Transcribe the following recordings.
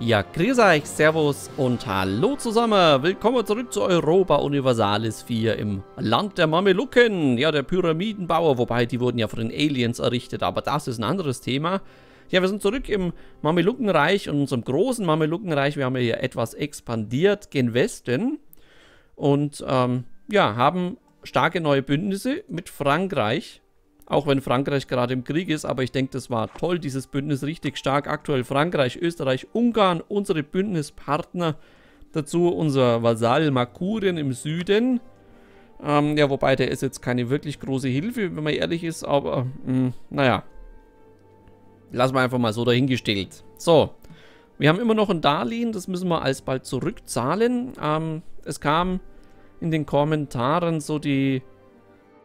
Ja, grüß euch, servus und hallo zusammen. Willkommen zurück zu Europa Universalis 4 im Land der Mamelucken. Ja, der Pyramidenbauer, wobei die wurden ja von den Aliens errichtet, aber das ist ein anderes Thema. Ja, wir sind zurück im Mameluckenreich und unserem großen Mameluckenreich. Wir haben ja hier etwas expandiert gen Westen und ähm, ja, haben starke neue Bündnisse mit Frankreich auch wenn Frankreich gerade im Krieg ist, aber ich denke, das war toll, dieses Bündnis richtig stark. Aktuell Frankreich, Österreich, Ungarn, unsere Bündnispartner. Dazu unser Vasall Makurien im Süden. Ähm, ja, wobei der ist jetzt keine wirklich große Hilfe, wenn man ehrlich ist, aber mh, hm, naja. Lassen wir einfach mal so dahingestellt. So, wir haben immer noch ein Darlehen, das müssen wir alsbald zurückzahlen. Ähm, es kam in den Kommentaren so die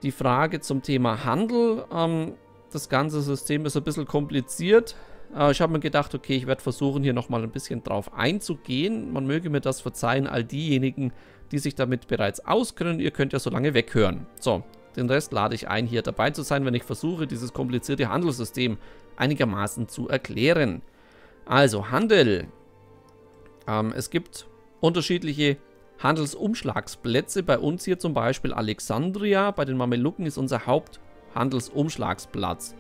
die Frage zum Thema Handel. Ähm, das ganze System ist ein bisschen kompliziert. Äh, ich habe mir gedacht, okay, ich werde versuchen, hier nochmal ein bisschen drauf einzugehen. Man möge mir das verzeihen, all diejenigen, die sich damit bereits auskennen. Ihr könnt ja so lange weghören. So, den Rest lade ich ein, hier dabei zu sein, wenn ich versuche, dieses komplizierte Handelssystem einigermaßen zu erklären. Also, Handel. Ähm, es gibt unterschiedliche Handelsumschlagsplätze. Bei uns hier zum Beispiel Alexandria. Bei den Mamelucken ist unser Haupthandelsumschlagsplatz.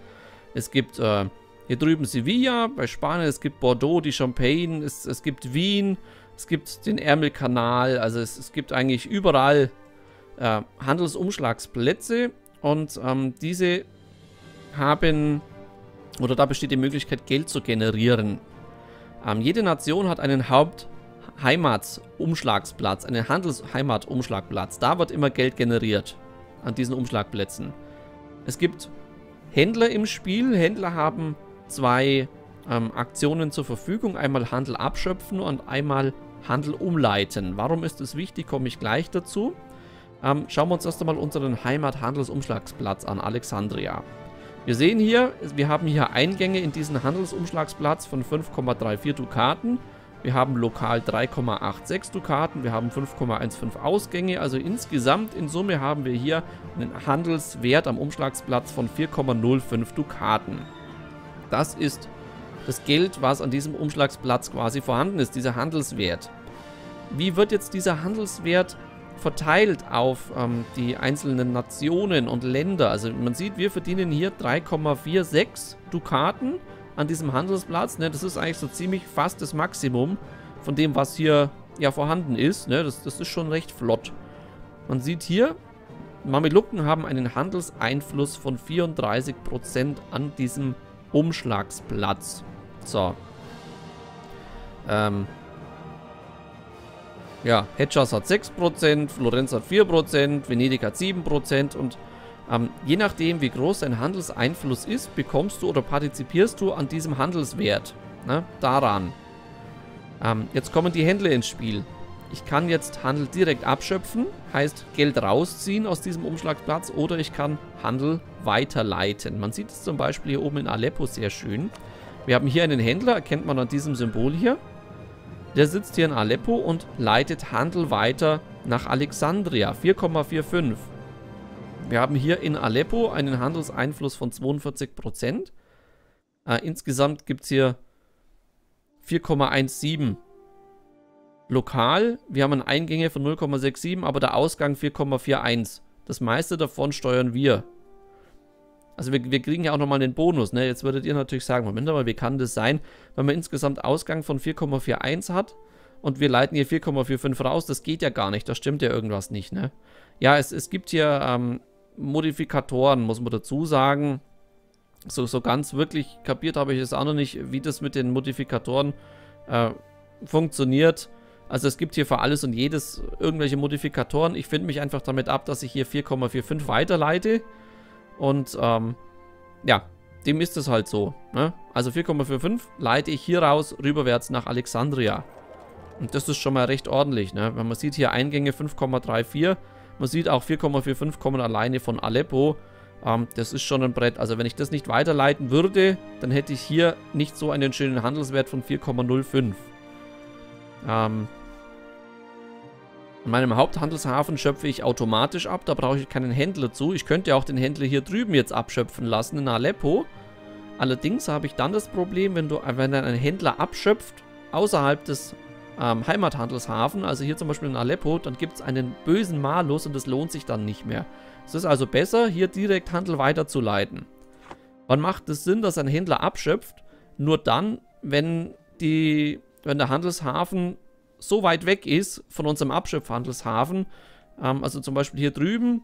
Es gibt äh, hier drüben Sevilla, bei Spanien, es gibt Bordeaux, die Champagne, es, es gibt Wien, es gibt den Ärmelkanal, also es, es gibt eigentlich überall äh, Handelsumschlagsplätze und ähm, diese haben, oder da besteht die Möglichkeit, Geld zu generieren. Ähm, jede Nation hat einen Haupt- Heimatumschlagsplatz, einen Handelsheimatumschlagplatz. Da wird immer Geld generiert an diesen Umschlagplätzen. Es gibt Händler im Spiel. Händler haben zwei ähm, Aktionen zur Verfügung. Einmal Handel abschöpfen und einmal Handel umleiten. Warum ist es wichtig, komme ich gleich dazu. Ähm, schauen wir uns erst einmal unseren Heimathandelsumschlagsplatz an, Alexandria. Wir sehen hier, wir haben hier Eingänge in diesen Handelsumschlagsplatz von 5,34 Dukaten wir haben lokal 3,86 Dukaten, wir haben 5,15 Ausgänge, also insgesamt in Summe haben wir hier einen Handelswert am Umschlagsplatz von 4,05 Dukaten. Das ist das Geld, was an diesem Umschlagsplatz quasi vorhanden ist, dieser Handelswert. Wie wird jetzt dieser Handelswert verteilt auf ähm, die einzelnen Nationen und Länder? Also man sieht, wir verdienen hier 3,46 Dukaten an diesem Handelsplatz. Ne? Das ist eigentlich so ziemlich fast das Maximum von dem, was hier ja vorhanden ist. Ne? Das, das ist schon recht flott. Man sieht hier, Mamelucken haben einen Handelseinfluss von 34% an diesem Umschlagsplatz. So. Ähm. Ja, Hedgers hat 6%, Florenz hat 4%, Venedig hat 7% und ähm, je nachdem, wie groß dein Handelseinfluss ist, bekommst du oder partizipierst du an diesem Handelswert. Ne? Daran. Ähm, jetzt kommen die Händler ins Spiel. Ich kann jetzt Handel direkt abschöpfen, heißt Geld rausziehen aus diesem Umschlagsplatz oder ich kann Handel weiterleiten. Man sieht es zum Beispiel hier oben in Aleppo sehr schön. Wir haben hier einen Händler, erkennt man an diesem Symbol hier. Der sitzt hier in Aleppo und leitet Handel weiter nach Alexandria, 4,45. Wir haben hier in Aleppo einen Handelseinfluss von 42%. Äh, insgesamt gibt es hier 4,17 lokal. Wir haben Eingänge von 0,67, aber der Ausgang 4,41. Das meiste davon steuern wir. Also wir, wir kriegen ja auch nochmal den Bonus. Ne? Jetzt würdet ihr natürlich sagen, Moment mal, wie kann das sein, wenn man insgesamt Ausgang von 4,41 hat und wir leiten hier 4,45 raus, das geht ja gar nicht, da stimmt ja irgendwas nicht. Ne? Ja, es, es gibt hier ähm, Modifikatoren, muss man dazu sagen. So, so ganz wirklich kapiert habe ich es auch noch nicht, wie das mit den Modifikatoren äh, funktioniert. Also es gibt hier für alles und jedes irgendwelche Modifikatoren. Ich finde mich einfach damit ab, dass ich hier 4,45 weiterleite. Und ähm, ja, dem ist es halt so. Ne? Also 4,45 leite ich hier raus, rüberwärts nach Alexandria. Und das ist schon mal recht ordentlich. Ne? Wenn man sieht hier Eingänge 5,34 man sieht auch 4,45 kommen alleine von Aleppo. Ähm, das ist schon ein Brett. Also wenn ich das nicht weiterleiten würde, dann hätte ich hier nicht so einen schönen Handelswert von 4,05. Ähm, in meinem Haupthandelshafen schöpfe ich automatisch ab. Da brauche ich keinen Händler zu. Ich könnte auch den Händler hier drüben jetzt abschöpfen lassen in Aleppo. Allerdings habe ich dann das Problem, wenn, du, wenn ein Händler abschöpft, außerhalb des ähm, Heimathandelshafen, also hier zum Beispiel in Aleppo, dann gibt es einen bösen Malus und das lohnt sich dann nicht mehr. Es ist also besser, hier direkt Handel weiterzuleiten. Wann macht es Sinn, dass ein Händler abschöpft? Nur dann, wenn, die, wenn der Handelshafen so weit weg ist von unserem Abschöpfhandelshafen, ähm, also zum Beispiel hier drüben,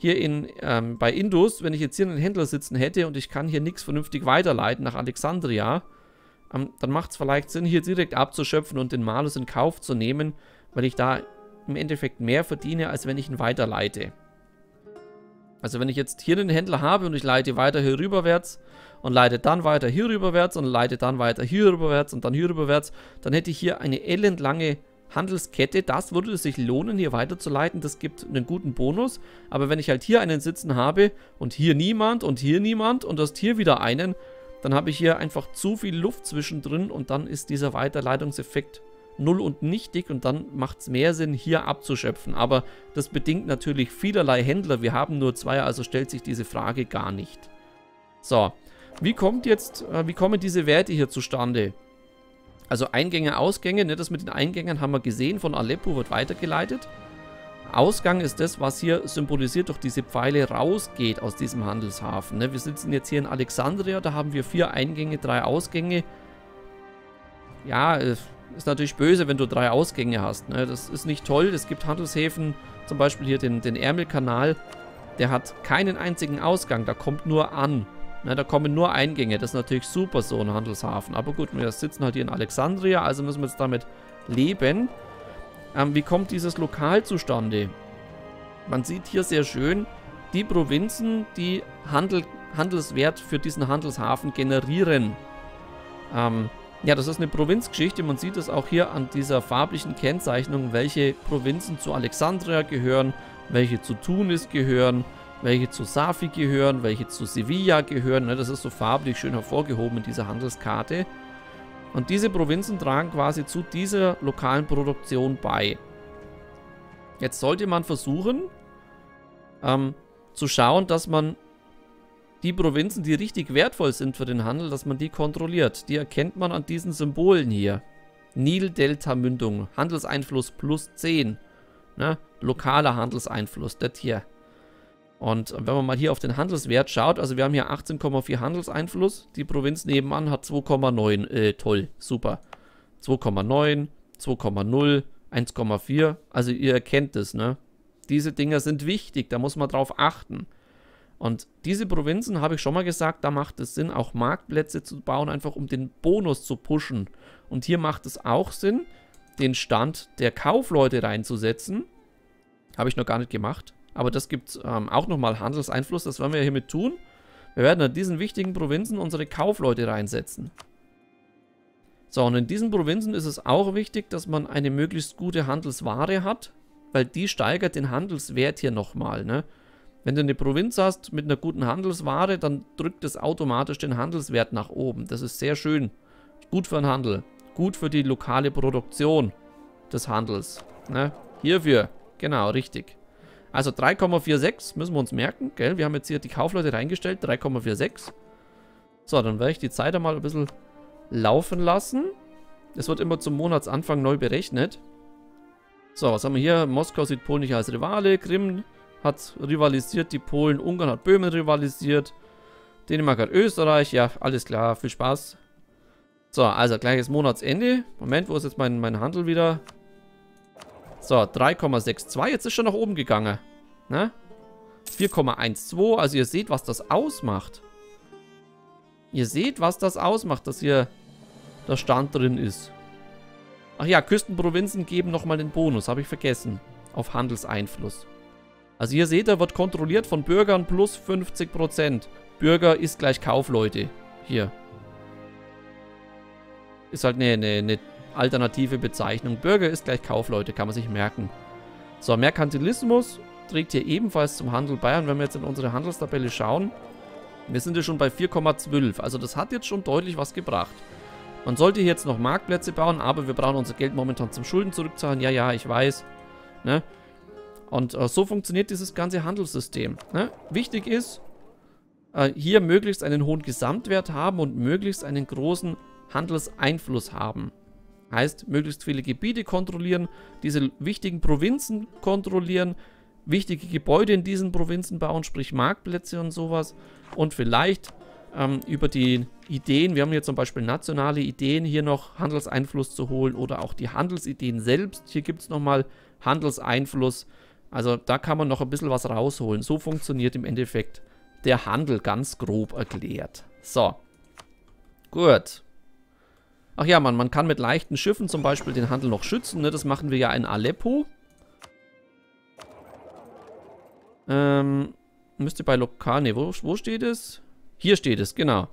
hier in, ähm, bei Indus, wenn ich jetzt hier einen Händler sitzen hätte und ich kann hier nichts vernünftig weiterleiten nach Alexandria, dann macht es vielleicht Sinn, hier direkt abzuschöpfen und den Malus in Kauf zu nehmen, weil ich da im Endeffekt mehr verdiene, als wenn ich ihn weiterleite. Also wenn ich jetzt hier einen Händler habe und ich leite weiter hier rüberwärts und leite dann weiter hier rüberwärts und leite dann weiter hier rüberwärts und dann hier rüberwärts, dann hätte ich hier eine elendlange Handelskette. Das würde sich lohnen, hier weiterzuleiten. Das gibt einen guten Bonus. Aber wenn ich halt hier einen sitzen habe und hier niemand und hier niemand und erst hier wieder einen, dann habe ich hier einfach zu viel Luft zwischendrin und dann ist dieser Weiterleitungseffekt null und nichtig und dann macht es mehr Sinn, hier abzuschöpfen. Aber das bedingt natürlich vielerlei Händler. Wir haben nur zwei, also stellt sich diese Frage gar nicht. So, wie kommt jetzt, äh, wie kommen diese Werte hier zustande? Also Eingänge, Ausgänge, ne, das mit den Eingängen haben wir gesehen, von Aleppo wird weitergeleitet. Ausgang ist das, was hier symbolisiert durch diese Pfeile rausgeht aus diesem Handelshafen. Ne? Wir sitzen jetzt hier in Alexandria, da haben wir vier Eingänge, drei Ausgänge. Ja, ist natürlich böse, wenn du drei Ausgänge hast. Ne? Das ist nicht toll. Es gibt Handelshäfen, zum Beispiel hier den, den Ärmelkanal, der hat keinen einzigen Ausgang, da kommt nur an. Ne? Da kommen nur Eingänge. Das ist natürlich super, so ein Handelshafen. Aber gut, wir sitzen halt hier in Alexandria, also müssen wir jetzt damit leben. Ähm, wie kommt dieses Lokal zustande? Man sieht hier sehr schön die Provinzen, die Handel, Handelswert für diesen Handelshafen generieren. Ähm, ja, das ist eine Provinzgeschichte. Man sieht es auch hier an dieser farblichen Kennzeichnung, welche Provinzen zu Alexandria gehören, welche zu Tunis gehören, welche zu Safi gehören, welche zu Sevilla gehören. Ne, das ist so farblich schön hervorgehoben in dieser Handelskarte. Und diese Provinzen tragen quasi zu dieser lokalen Produktion bei. Jetzt sollte man versuchen, ähm, zu schauen, dass man die Provinzen, die richtig wertvoll sind für den Handel, dass man die kontrolliert. Die erkennt man an diesen Symbolen hier. Nil-Delta-Mündung, Handelseinfluss plus 10. Ne? Lokaler Handelseinfluss, das hier. Und wenn man mal hier auf den Handelswert schaut, also wir haben hier 18,4 Handelseinfluss, die Provinz nebenan hat 2,9, äh, toll, super. 2,9, 2,0, 1,4, also ihr erkennt es, ne? Diese Dinger sind wichtig, da muss man drauf achten. Und diese Provinzen, habe ich schon mal gesagt, da macht es Sinn, auch Marktplätze zu bauen, einfach um den Bonus zu pushen. Und hier macht es auch Sinn, den Stand der Kaufleute reinzusetzen. Habe ich noch gar nicht gemacht. Aber das gibt ähm, auch nochmal Handelseinfluss. Das werden wir hiermit tun. Wir werden in diesen wichtigen Provinzen unsere Kaufleute reinsetzen. So, und in diesen Provinzen ist es auch wichtig, dass man eine möglichst gute Handelsware hat, weil die steigert den Handelswert hier nochmal. Ne? Wenn du eine Provinz hast mit einer guten Handelsware, dann drückt es automatisch den Handelswert nach oben. Das ist sehr schön. Gut für den Handel. Gut für die lokale Produktion des Handels. Ne? Hierfür. Genau, richtig. Also 3,46 müssen wir uns merken, gell? Wir haben jetzt hier die Kaufleute reingestellt, 3,46. So, dann werde ich die Zeit einmal ein bisschen laufen lassen. Es wird immer zum Monatsanfang neu berechnet. So, was haben wir hier? Moskau sieht Polen nicht als Rivale, Krim hat rivalisiert, die Polen, Ungarn hat Böhmen rivalisiert, Dänemark hat Österreich, ja, alles klar, viel Spaß. So, also gleiches Monatsende. Moment, wo ist jetzt mein, mein Handel wieder? So, 3,62. Jetzt ist schon nach oben gegangen. Ne? 4,12. Also ihr seht, was das ausmacht. Ihr seht, was das ausmacht, dass hier der Stand drin ist. Ach ja, Küstenprovinzen geben nochmal den Bonus. Habe ich vergessen. Auf Handelseinfluss. Also ihr seht, er wird kontrolliert von Bürgern plus 50%. Bürger ist gleich Kaufleute. Hier. Ist halt eine, eine, eine alternative Bezeichnung. Bürger ist gleich Kaufleute, kann man sich merken. So, Merkantilismus trägt hier ebenfalls zum Handel bei. Und wenn wir jetzt in unsere Handelstabelle schauen, wir sind ja schon bei 4,12. Also das hat jetzt schon deutlich was gebracht. Man sollte hier jetzt noch Marktplätze bauen, aber wir brauchen unser Geld momentan zum Schulden zurückzahlen. Ja, ja, ich weiß. Ne? Und äh, so funktioniert dieses ganze Handelssystem. Ne? Wichtig ist, äh, hier möglichst einen hohen Gesamtwert haben und möglichst einen großen Handelseinfluss haben. Heißt, möglichst viele Gebiete kontrollieren, diese wichtigen Provinzen kontrollieren, wichtige Gebäude in diesen Provinzen bauen, sprich Marktplätze und sowas. Und vielleicht ähm, über die Ideen, wir haben hier zum Beispiel nationale Ideen, hier noch Handelseinfluss zu holen oder auch die Handelsideen selbst. Hier gibt es nochmal Handelseinfluss. Also da kann man noch ein bisschen was rausholen. So funktioniert im Endeffekt der Handel ganz grob erklärt. So. Gut. Ach ja, man, man kann mit leichten Schiffen zum Beispiel den Handel noch schützen. Ne? Das machen wir ja in Aleppo. Ähm, müsste bei Lokal... Ne, wo, wo steht es? Hier steht es, genau.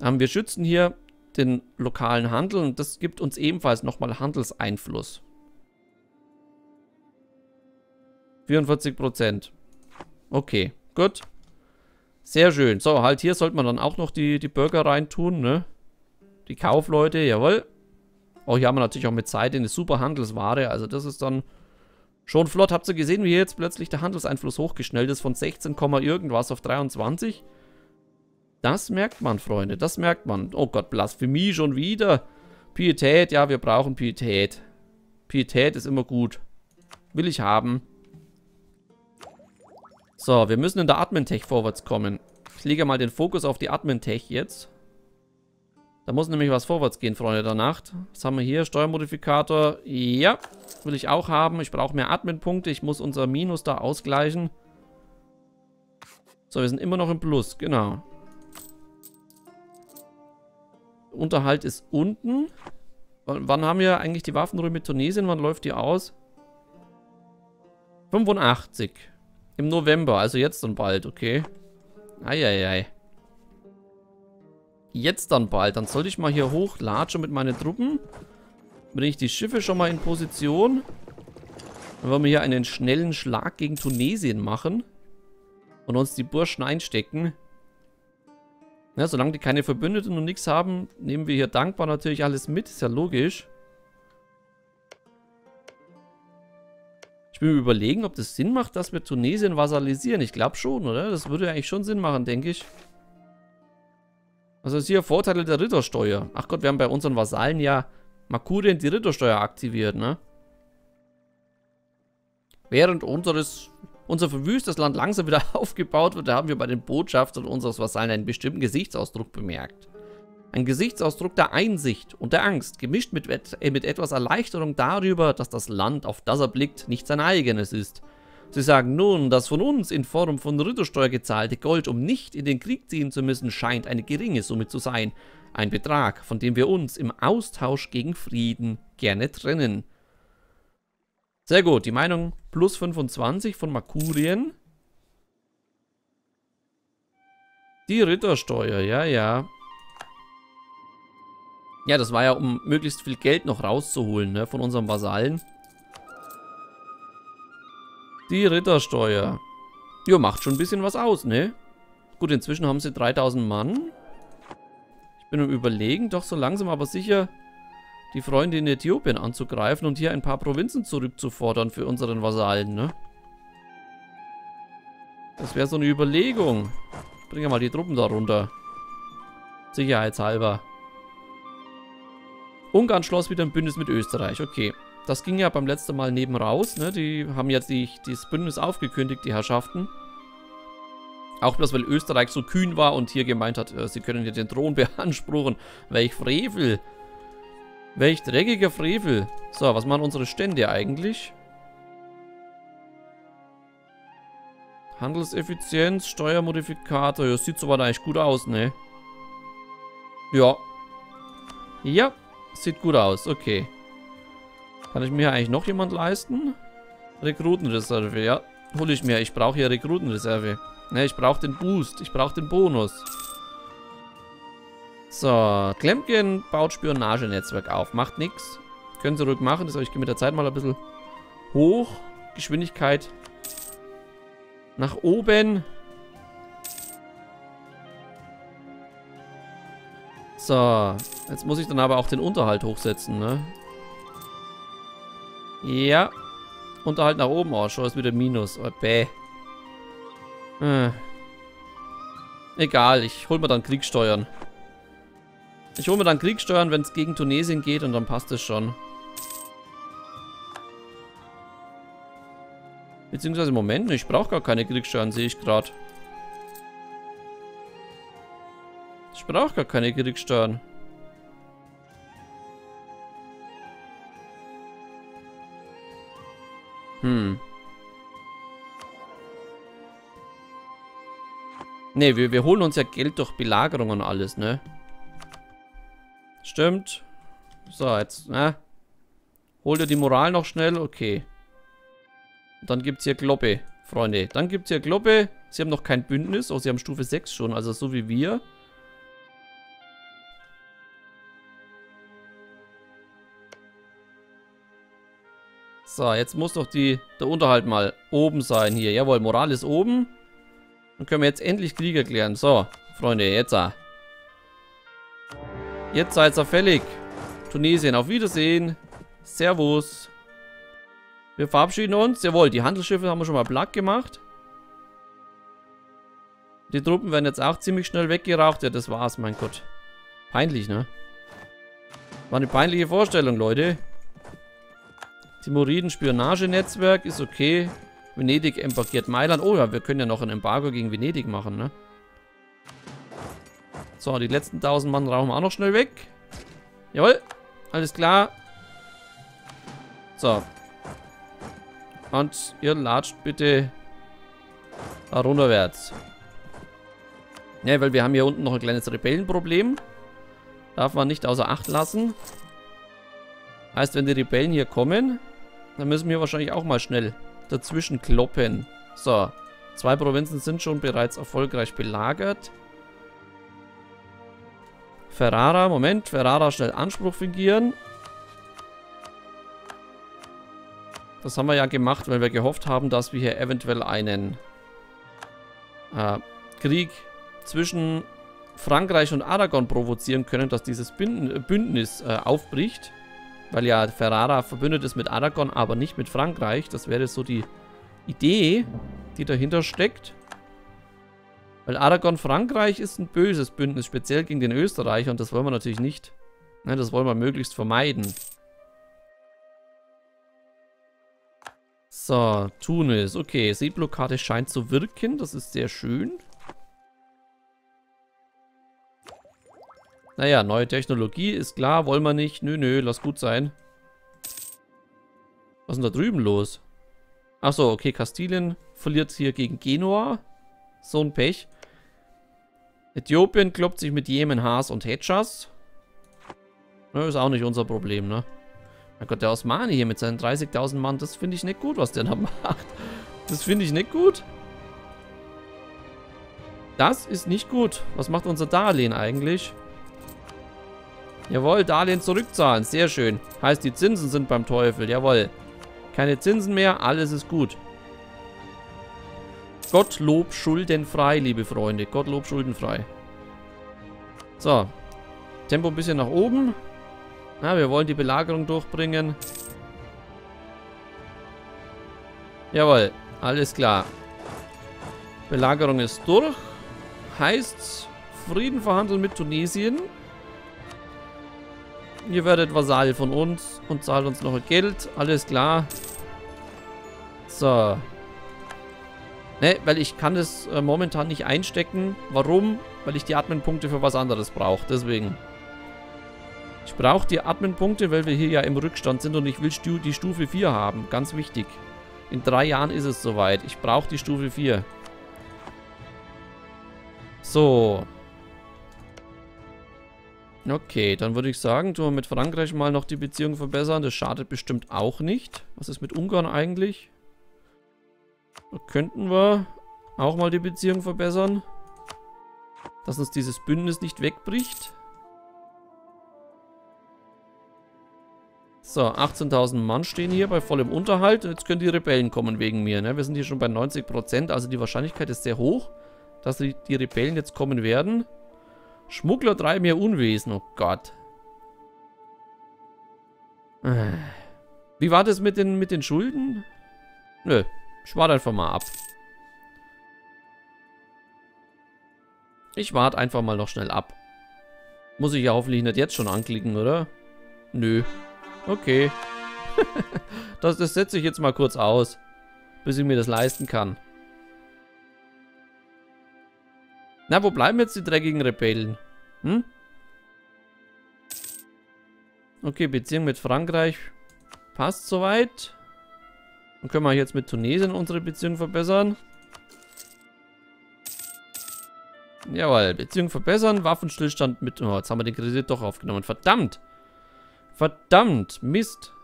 Ähm, wir schützen hier den lokalen Handel und das gibt uns ebenfalls nochmal Handelseinfluss. 44%. Okay, gut. Sehr schön. So, halt hier sollte man dann auch noch die, die Burger reintun, ne? Die Kaufleute, jawohl. Oh, hier haben wir natürlich auch mit Zeit eine super Handelsware. Also das ist dann schon flott. Habt ihr gesehen, wie hier jetzt plötzlich der Handelseinfluss hochgeschnellt ist von 16, irgendwas auf 23? Das merkt man, Freunde. Das merkt man. Oh Gott, Blasphemie schon wieder. Pietät, ja, wir brauchen Pietät. Pietät ist immer gut. Will ich haben. So, wir müssen in der Admin-Tech vorwärts kommen. Ich lege mal den Fokus auf die Admin-Tech jetzt. Da muss nämlich was vorwärts gehen, Freunde der Nacht. Was haben wir hier? Steuermodifikator. Ja, will ich auch haben. Ich brauche mehr Admin-Punkte. Ich muss unser Minus da ausgleichen. So, wir sind immer noch im Plus. Genau. Unterhalt ist unten. wann haben wir eigentlich die Waffenruhe mit Tunesien? Wann läuft die aus? 85. Im November, also jetzt dann bald, okay. Eieiei. Jetzt dann bald. Dann sollte ich mal hier hochlatschen mit meinen Truppen. Bringe ich die Schiffe schon mal in Position. Dann wollen wir hier einen schnellen Schlag gegen Tunesien machen. Und uns die Burschen einstecken. Ja, solange die keine Verbündeten und nichts haben, nehmen wir hier dankbar natürlich alles mit. Ist ja logisch. Ich will mir überlegen, ob das Sinn macht, dass wir Tunesien vasalisieren. Ich glaube schon, oder? Das würde eigentlich schon Sinn machen, denke ich. Also ist hier Vorteile der Rittersteuer. Ach Gott, wir haben bei unseren Vasallen ja Makurien die Rittersteuer aktiviert, ne? Während unseres, unser verwüstes Land langsam wieder aufgebaut wird, haben wir bei den Botschaftern unseres Vasallen einen bestimmten Gesichtsausdruck bemerkt. Ein Gesichtsausdruck der Einsicht und der Angst, gemischt mit, äh, mit etwas Erleichterung darüber, dass das Land, auf das er blickt, nicht sein eigenes ist, Sie sagen nun, das von uns in Form von Rittersteuer gezahlte Gold, um nicht in den Krieg ziehen zu müssen, scheint eine geringe Summe zu sein. Ein Betrag, von dem wir uns im Austausch gegen Frieden gerne trennen. Sehr gut, die Meinung plus 25 von Makurien. Die Rittersteuer, ja, ja. Ja, das war ja, um möglichst viel Geld noch rauszuholen, ne, von unserem Vasallen. Die Rittersteuer. Jo, macht schon ein bisschen was aus, ne? Gut, inzwischen haben sie 3000 Mann. Ich bin am überlegen, doch so langsam aber sicher die Freunde in Äthiopien anzugreifen und hier ein paar Provinzen zurückzufordern für unseren Vasallen, ne? Das wäre so eine Überlegung. Ich bringe mal die Truppen da runter. Sicherheitshalber. Ungarn schloss wieder ein Bündnis mit Österreich. Okay. Das ging ja beim letzten Mal neben raus, ne? Die haben ja die, dieses Bündnis aufgekündigt, die Herrschaften. Auch bloß, weil Österreich so kühn war und hier gemeint hat, äh, sie können hier den Thron beanspruchen. Welch Frevel. Welch dreckiger Frevel. So, was machen unsere Stände eigentlich? Handelseffizienz, Steuermodifikator. Ja, sieht soweit eigentlich gut aus, ne? Ja. Ja, sieht gut aus. Okay. Kann ich mir eigentlich noch jemand leisten? Rekrutenreserve, ja. Hol ich mir. Ich brauche hier Rekrutenreserve. Ne, ich brauche den Boost. Ich brauche den Bonus. So, Klempken baut Spionagenetzwerk auf. Macht nichts. Können sie ruhig machen. Das ich gehe mit der Zeit mal ein bisschen hoch. Geschwindigkeit nach oben. So, jetzt muss ich dann aber auch den Unterhalt hochsetzen, ne? Ja. Unterhalt nach oben. Oh, schon ist wieder Minus. Oh, bäh. Äh. Egal, ich hol mir dann Kriegssteuern. Ich hole mir dann Kriegssteuern, wenn es gegen Tunesien geht und dann passt es schon. Beziehungsweise, Moment, ich brauche gar keine Kriegssteuern, sehe ich gerade. Ich brauche gar keine Kriegssteuern. Hm. Ne, wir, wir holen uns ja Geld durch Belagerung und alles, ne? Stimmt. So, jetzt, ne? Hol dir die Moral noch schnell, okay. Dann gibt's hier Gloppe, Freunde. Dann gibt's hier Gloppe. Sie haben noch kein Bündnis. Oh, sie haben Stufe 6 schon, also so wie wir. So, jetzt muss doch die, der Unterhalt mal oben sein hier. Jawohl, Moral ist oben. Dann können wir jetzt endlich Krieg erklären. So, Freunde, jetzt. Jetzt seid ihr fällig. Tunesien, auf Wiedersehen. Servus. Wir verabschieden uns. Jawohl, die Handelsschiffe haben wir schon mal platt gemacht. Die Truppen werden jetzt auch ziemlich schnell weggeraucht. Ja, das war's, mein Gott. Peinlich, ne? War eine peinliche Vorstellung, Leute. Timuriden Spionagenetzwerk ist okay. Venedig embargiert Mailand. Oh ja, wir können ja noch ein Embargo gegen Venedig machen, ne? So, die letzten 1000 Mann rauchen wir auch noch schnell weg. Jawohl. Alles klar. So. Und ihr latscht bitte runterwärts. Ja, weil wir haben hier unten noch ein kleines Rebellenproblem. Darf man nicht außer Acht lassen. Heißt, wenn die Rebellen hier kommen, dann müssen wir wahrscheinlich auch mal schnell dazwischen kloppen. So, zwei Provinzen sind schon bereits erfolgreich belagert. Ferrara, Moment, Ferrara schnell Anspruch fingieren. Das haben wir ja gemacht, weil wir gehofft haben, dass wir hier eventuell einen äh, Krieg zwischen Frankreich und Aragon provozieren können, dass dieses Bündnis äh, aufbricht. Weil ja Ferrara verbündet ist mit Aragon, aber nicht mit Frankreich. Das wäre so die Idee, die dahinter steckt. Weil Aragon Frankreich ist ein böses Bündnis, speziell gegen den Österreicher. Und das wollen wir natürlich nicht. Ne, das wollen wir möglichst vermeiden. So, Tunis. Okay, Seeblockade scheint zu wirken. Das ist sehr schön. Naja, neue Technologie ist klar, wollen wir nicht. Nö, nö, lass gut sein. Was ist denn da drüben los? Achso, okay, Kastilien verliert hier gegen Genua. So ein Pech. Äthiopien kloppt sich mit Jemen, Haas und Hedschas. Ist auch nicht unser Problem, ne? Mein Gott, der Osmani hier mit seinen 30.000 Mann, das finde ich nicht gut, was der da macht. Das finde ich nicht gut. Das ist nicht gut. Was macht unser Darlehen eigentlich? Jawohl, Darlehen zurückzahlen. Sehr schön. Heißt, die Zinsen sind beim Teufel. Jawohl. Keine Zinsen mehr. Alles ist gut. Gottlob schuldenfrei, liebe Freunde. Gottlob schuldenfrei. So. Tempo ein bisschen nach oben. Ja, wir wollen die Belagerung durchbringen. Jawohl. Alles klar. Belagerung ist durch. Heißt, Frieden verhandeln mit Tunesien. Ihr werdet Vasall von uns und zahlt uns noch Geld. Alles klar. So. Ne, weil ich kann das äh, momentan nicht einstecken. Warum? Weil ich die Admin-Punkte für was anderes brauche. Deswegen. Ich brauche die Admin-Punkte, weil wir hier ja im Rückstand sind und ich will Stu die Stufe 4 haben. Ganz wichtig. In drei Jahren ist es soweit. Ich brauche die Stufe 4. So. Okay, dann würde ich sagen, tun wir mit Frankreich mal noch die Beziehung verbessern. Das schadet bestimmt auch nicht. Was ist mit Ungarn eigentlich? Da könnten wir auch mal die Beziehung verbessern. Dass uns dieses Bündnis nicht wegbricht. So, 18.000 Mann stehen hier bei vollem Unterhalt. Jetzt können die Rebellen kommen wegen mir. Ne? Wir sind hier schon bei 90%. Also die Wahrscheinlichkeit ist sehr hoch, dass die, die Rebellen jetzt kommen werden. Schmuggler treiben hier Unwesen. Oh Gott. Wie war das mit den, mit den Schulden? Nö, ich warte einfach mal ab. Ich warte einfach mal noch schnell ab. Muss ich ja hoffentlich nicht jetzt schon anklicken, oder? Nö. Okay. das, das setze ich jetzt mal kurz aus. Bis ich mir das leisten kann. Na, wo bleiben jetzt die dreckigen Rebellen? Hm? Okay, Beziehung mit Frankreich passt soweit. Dann können wir jetzt mit Tunesien unsere Beziehung verbessern. Jawohl, Beziehung verbessern, Waffenstillstand mit... Oh, jetzt haben wir den Kredit doch aufgenommen. Verdammt! Verdammt! Mist!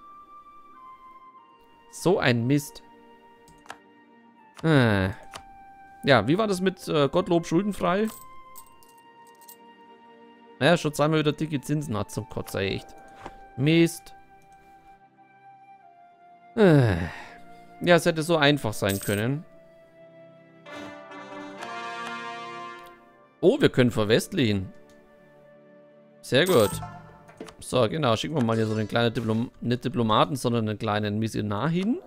So ein Mist. Äh. Ja, wie war das mit äh, Gottlob schuldenfrei? Naja, schon zweimal wieder dicke Zinsen hat zum Kotzer, echt. Mist. Äh. Ja, es hätte so einfach sein können. Oh, wir können verwestlichen. Sehr gut. So, genau. Schicken wir mal hier so einen kleinen Diplom nicht Diplomaten, sondern einen kleinen Missionar hin.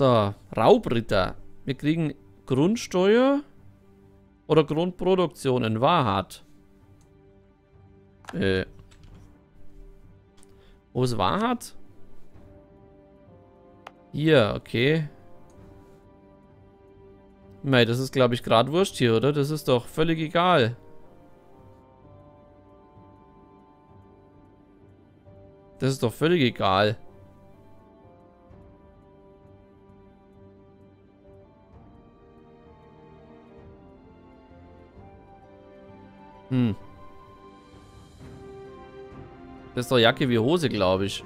So, Raubritter. Wir kriegen Grundsteuer oder Grundproduktion in Wahrheit. Äh. Wo ist Wahrheit? Hier, okay. Mei, das ist glaube ich gerade wurscht hier, oder? Das ist doch völlig egal. Das ist doch völlig egal. Doch Jacke wie Hose, glaube ich.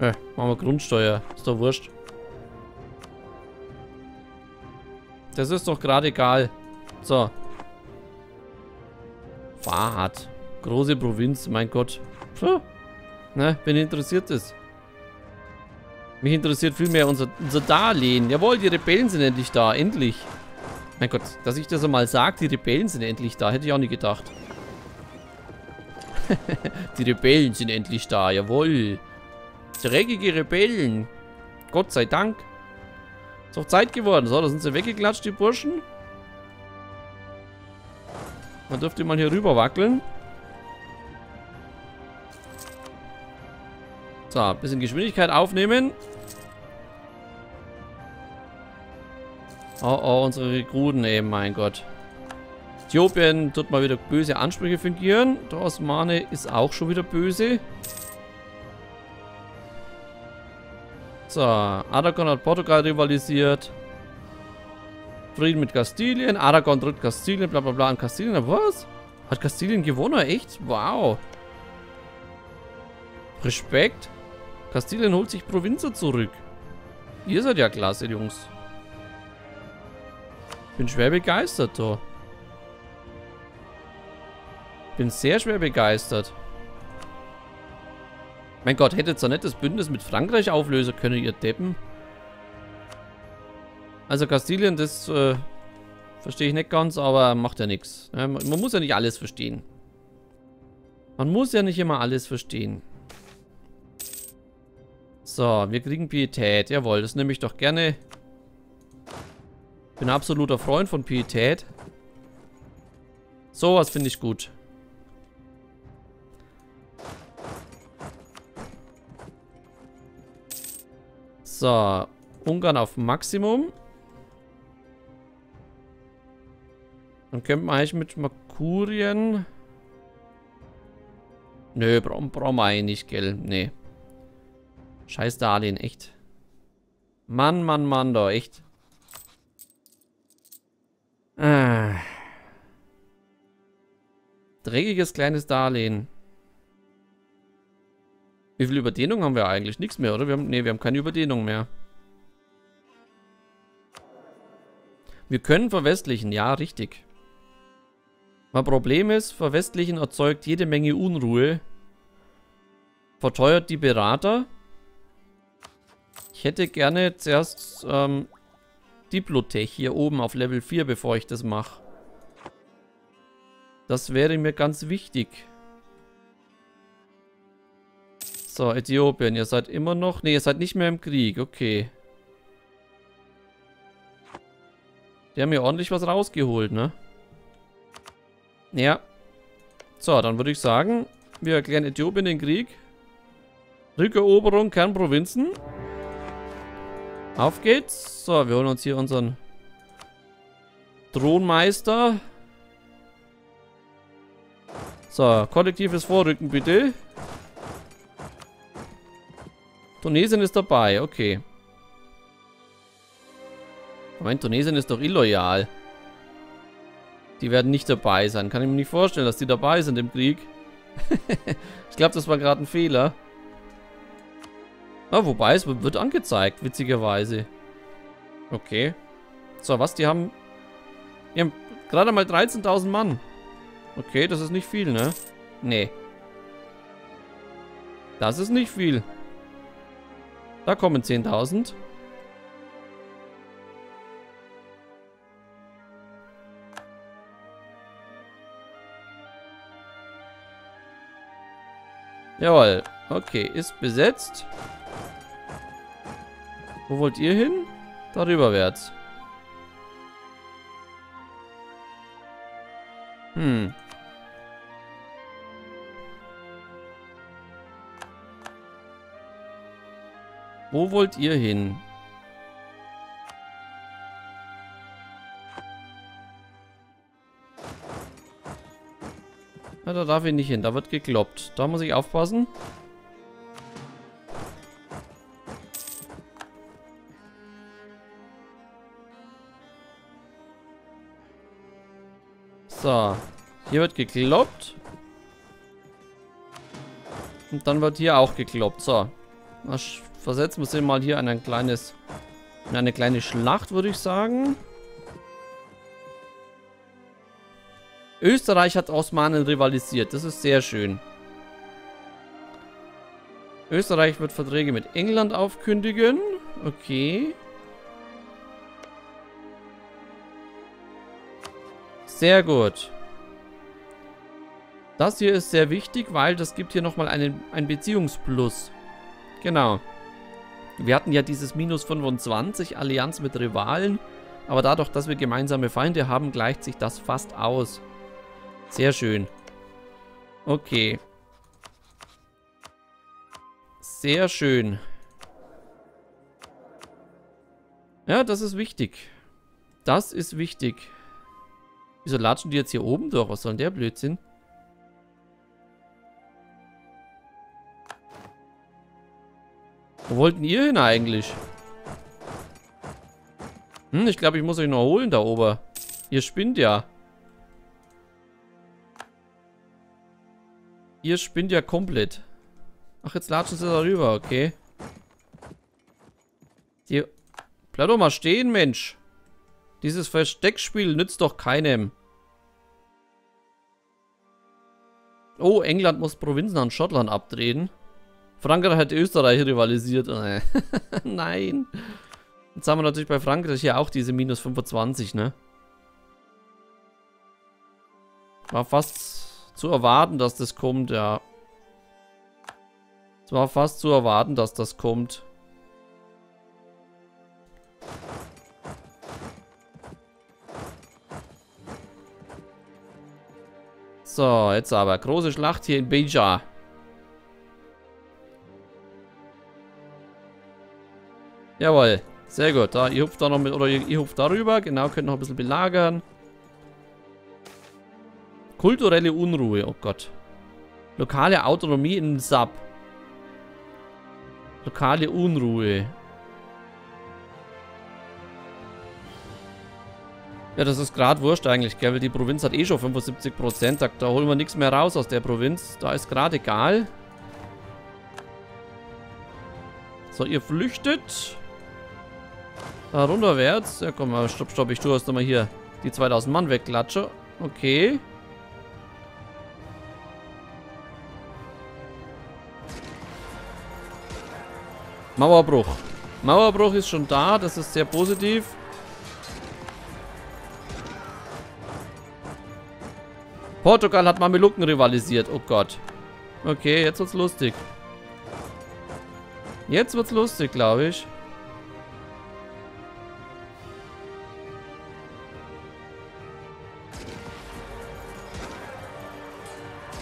Äh, machen wir Grundsteuer. Ist doch wurscht. Das ist doch gerade egal. So. Fahrrad. Große Provinz, mein Gott. Puh. Ne, wen interessiert das? Mich interessiert vielmehr unser, unser Darlehen. Jawohl, die Rebellen sind endlich da. Endlich. Mein Gott, dass ich das einmal sage, die Rebellen sind endlich da. Hätte ich auch nie gedacht. die Rebellen sind endlich da. Jawohl. Dreckige Rebellen. Gott sei Dank. Ist auch Zeit geworden. So, da sind sie weggeklatscht, die Burschen. Man dürfte mal hier rüber wackeln. So, ein bisschen Geschwindigkeit aufnehmen. Oh, oh, unsere Rekruten eben, mein Gott. Äthiopien tut mal wieder böse Ansprüche fingieren. Der Osmane ist auch schon wieder böse. So, Aragon hat Portugal rivalisiert. Frieden mit Kastilien. Aragon tritt Kastilien, bla bla bla an Kastilien. Was? Hat Kastilien gewonnen? Echt? Wow. Respekt. Kastilien holt sich Provinzen zurück. Ihr seid ja klasse, Jungs. Bin schwer begeistert, da. Bin sehr schwer begeistert. Mein Gott, hättet ihr nicht das Bündnis mit Frankreich auflösen können, ihr Deppen? Also Kastilien, das äh, verstehe ich nicht ganz, aber macht ja nichts. Man muss ja nicht alles verstehen. Man muss ja nicht immer alles verstehen. So, wir kriegen Pietät. Jawohl, das nehme ich doch gerne bin absoluter Freund von Pietät. Sowas finde ich gut. So, Ungarn auf Maximum. Dann könnte man eigentlich mit Makurien... Nö, brauchen brauch wir eigentlich nicht, gell? Nee. Scheiß Darlehen, echt. Mann, Mann, Mann, da, echt. Ah. Dreckiges kleines Darlehen. Wie viel Überdehnung haben wir eigentlich? Nichts mehr, oder? Wir haben, nee, wir haben keine Überdehnung mehr. Wir können verwestlichen, ja, richtig. Mein Problem ist, verwestlichen erzeugt jede Menge Unruhe. Verteuert die Berater. Ich hätte gerne zuerst ähm, Diplotech hier oben auf Level 4, bevor ich das mache. Das wäre mir ganz wichtig. So, Äthiopien, ihr seid immer noch... Ne, ihr seid nicht mehr im Krieg, okay. Die haben hier ordentlich was rausgeholt, ne? Ja. So, dann würde ich sagen, wir erklären Äthiopien den Krieg. Rückeroberung, Kernprovinzen. Auf geht's. So, wir holen uns hier unseren Thronmeister. So, kollektives Vorrücken bitte. Tunesien ist dabei, okay. Moment, Tunesien ist doch illoyal. Die werden nicht dabei sein. Kann ich mir nicht vorstellen, dass die dabei sind im Krieg. ich glaube, das war gerade ein Fehler. Ah, wobei, es wird angezeigt, witzigerweise. Okay. So, was? Die haben... Die haben gerade mal 13.000 Mann. Okay, das ist nicht viel, ne? Nee. Das ist nicht viel. Da kommen 10.000. Jawohl. Okay, ist besetzt. Wo wollt ihr hin? Darüberwärts. Hm. Wo wollt ihr hin? Na, da darf ich nicht hin. Da wird gekloppt. Da muss ich aufpassen. So. Hier wird gekloppt. Und dann wird hier auch gekloppt. So. Versetzen wir sie mal hier in ein kleines... In eine kleine Schlacht, würde ich sagen. Österreich hat Osmanen rivalisiert. Das ist sehr schön. Österreich wird Verträge mit England aufkündigen. Okay. Sehr gut. Das hier ist sehr wichtig, weil das gibt hier nochmal einen, ein Beziehungsplus. Genau. Wir hatten ja dieses Minus 25, Allianz mit Rivalen. Aber dadurch, dass wir gemeinsame Feinde haben, gleicht sich das fast aus. Sehr schön. Okay. Sehr schön. Ja, das ist wichtig. Das ist wichtig. Wieso latschen die jetzt hier oben durch? Was soll denn der Blödsinn? Wo wollten ihr hin eigentlich? Hm, ich glaube, ich muss euch noch holen da oben. Ihr spinnt ja. Ihr spinnt ja komplett. Ach, jetzt latschen sie da rüber, okay. Die... Bleib doch mal stehen, Mensch. Dieses Versteckspiel nützt doch keinem. Oh, England muss Provinzen an Schottland abdrehen. Frankreich hat Österreich rivalisiert. Nein. Jetzt haben wir natürlich bei Frankreich hier auch diese minus 25, ne? War fast zu erwarten, dass das kommt, ja. Es war fast zu erwarten, dass das kommt. So, jetzt aber. Große Schlacht hier in Beja. Jawohl. Sehr gut. Da, ihr hupft da noch mit, oder ihr, ihr hupft darüber. Genau, könnt noch ein bisschen belagern. Kulturelle Unruhe, oh Gott. Lokale Autonomie in Sub. Lokale Unruhe. Ja, das ist gerade wurscht eigentlich, gell? Weil die Provinz hat eh schon 75%. Da, da holen wir nichts mehr raus aus der Provinz. Da ist gerade egal. So, ihr flüchtet. Da runterwärts. Ja, komm mal, stopp, stopp. Ich tue erst nochmal hier die 2000 Mann wegklatsche. Okay. Mauerbruch. Mauerbruch ist schon da, das ist sehr positiv. Portugal hat Mamelucken rivalisiert. Oh Gott. Okay, jetzt wird's lustig. Jetzt wird's lustig, glaube ich.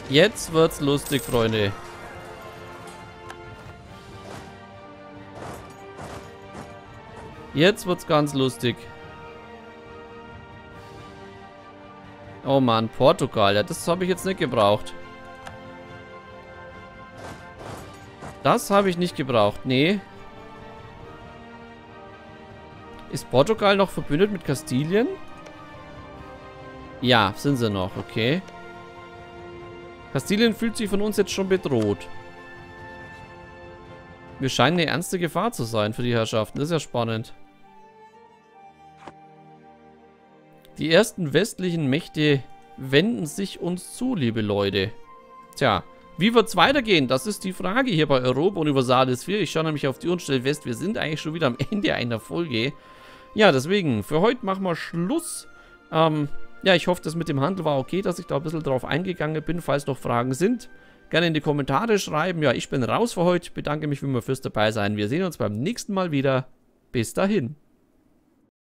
Jetzt wird's lustig, Freunde. Jetzt wird's ganz lustig. Oh Mann, Portugal. Ja, das habe ich jetzt nicht gebraucht. Das habe ich nicht gebraucht. Nee. Ist Portugal noch verbündet mit Kastilien? Ja, sind sie noch. Okay. Kastilien fühlt sich von uns jetzt schon bedroht. Wir scheinen eine ernste Gefahr zu sein für die Herrschaften. Das ist ja spannend. Die ersten westlichen Mächte wenden sich uns zu, liebe Leute. Tja, wie wird es weitergehen? Das ist die Frage hier bei Europa Universalis 4. Ich schaue nämlich auf die Uhr und stelle fest, wir sind eigentlich schon wieder am Ende einer Folge. Ja, deswegen, für heute machen wir Schluss. Ähm, ja, ich hoffe, das mit dem Handel war okay, dass ich da ein bisschen drauf eingegangen bin. Falls noch Fragen sind, gerne in die Kommentare schreiben. Ja, ich bin raus für heute. Bedanke mich wie immer fürs dabei sein. Wir sehen uns beim nächsten Mal wieder. Bis dahin.